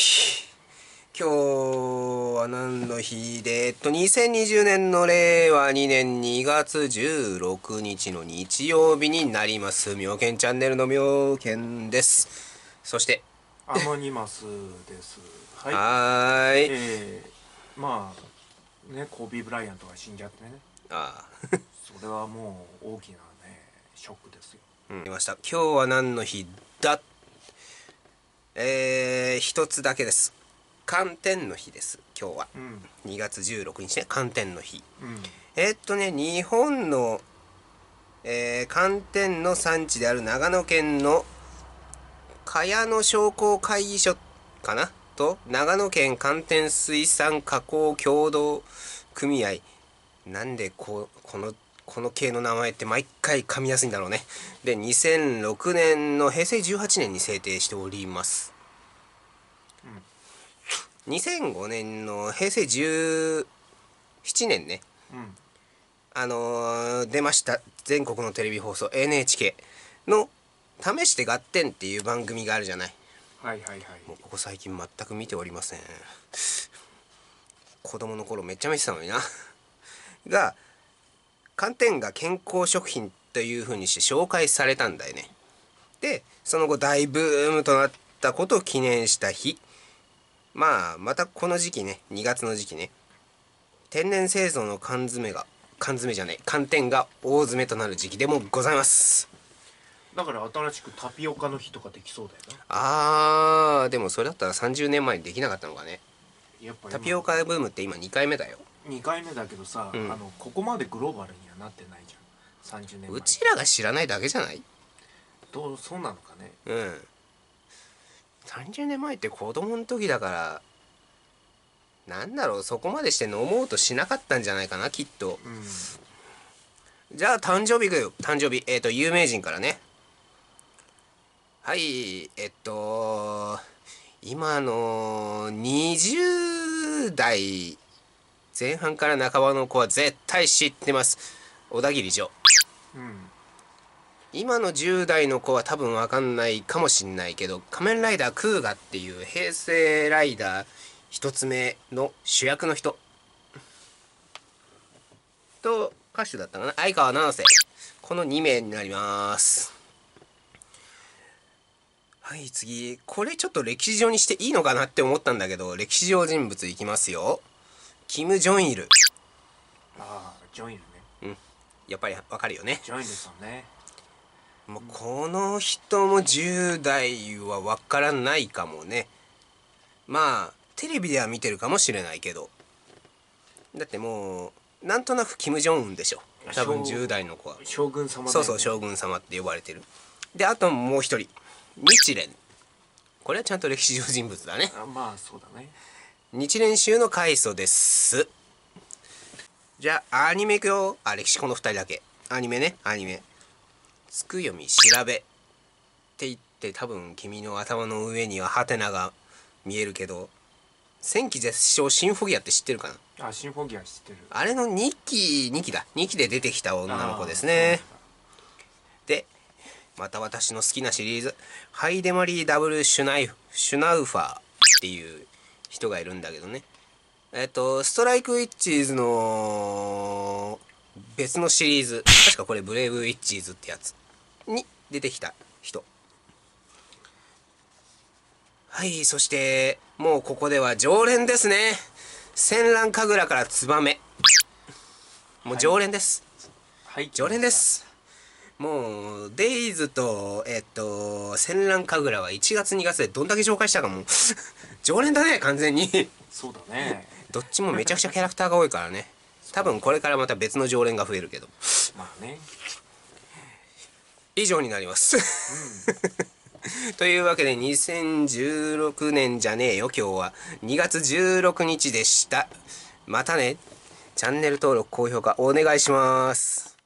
日今日は何の日で、えっと、2020年の令和2年2月16日の日曜日になります。妙見チャンネルの妙見です。そして。アノニマスです。はい。はえー、まあ、ね、コービー・ブライアントが死んじゃってね。ああ。それはもう大きなね、ショックですよ。う、ました。今日は何の日だっえー、一つだけです。寒天の日です。今日は。うん2月16日ね、寒天の日。うんえーっとね、日本の、えー寒天の産地である長野県の茅野商工会議所かな？と長野県寒天水産加工協同組合なんでこうこのこの系の名前って毎回噛みやすいんだろうね。で2006年の平成18年に制定しております、2005年の平成17年ねうん。あのー出ました全国のテレビ放送 NHK の「試して合点」っていう番組があるじゃない。はいはいはい。もうここ最近全く見ておりません。子供の頃めっちゃ見てたのにな。が寒天が健康食品という風にして紹介されたんだよね。でその後大ブームとなったことを記念した日。まあまたこの時期ね2月の時期ね。天然製造の缶詰が缶詰じゃねえ寒天が大詰めとなる時期でもございます。だから新しくタピオカの日とかできそうだよな。あーでもそれだったら30年前にできなかったのかね。やっぱタピオカブームって今2回目だよ2回目だけどさ、うん。あのここまでグローバルにはなってないじゃん。30年前。うちらが知らないだけじゃない？どうそうなのかね。うん。30年前って子供の時だからなんだろうそこまでして飲もうとしなかったんじゃないかなきっと。うん。じゃあ誕生日ぐよ。誕生日。えっ、と有名人からね。はいえっと今の20代前半から半ばの子は絶対知ってます。小田切城。うん。今の10代の子は多分わかんないかもしんないけど「仮面ライダークーガ」っていう平成ライダー一つ目の主役の人。と歌手だったかな？相川七瀬。この2名になります。はい次。これちょっと歴史上にしていいのかなって思ったんだけど歴史上人物いきますよキム・ジョンイル。ああジョイルね。やっぱりわかるよね。ジョイルさんね。もうこの人も10代は分からないかもね。まあテレビでは見てるかもしれないけど。だってもうなんとなくキム・ジョンウンでしょ。多分将10代の子は。将軍様ねそうそう将軍様って呼ばれてる。であともう一人。日蓮これはちゃんと歴史上人物だね。あまあそうだね日蓮宗の開祖です。じゃあアニメいくよ。あ歴史この2人だけ。アニメね。アニメ。つく読み調べって言って多分君の頭の上にはハテナが見えるけど戦記絶唱シンフォギアって知ってるかな？あシンフォギア知ってる。あれの2期2期だ。2期で出てきた女の子ですね。でまた私の好きなシリーズ。ハイデマリー・ W・シュナイフシュナウファーっていう人がいるんだけどね。えっとストライク・ウィッチーズの別のシリーズ。確かこれブレイブ・ウィッチーズってやつに出てきた人。はいそしてもうここでは常連ですね。閃乱カグラからツバメ。もう常連です、はい。常連ですもうデイズとえっと戦乱神楽は1月2月でどんだけ紹介したかもう 常連だね完全に。そうだね。どっちもめちゃくちゃキャラクターが多いから ね。多分これからまた別の常連が増えるけど。まあね。以上になります。というわけで2016年じゃねえよ今日は。2月16日でした。またね。チャンネル登録高評価お願いします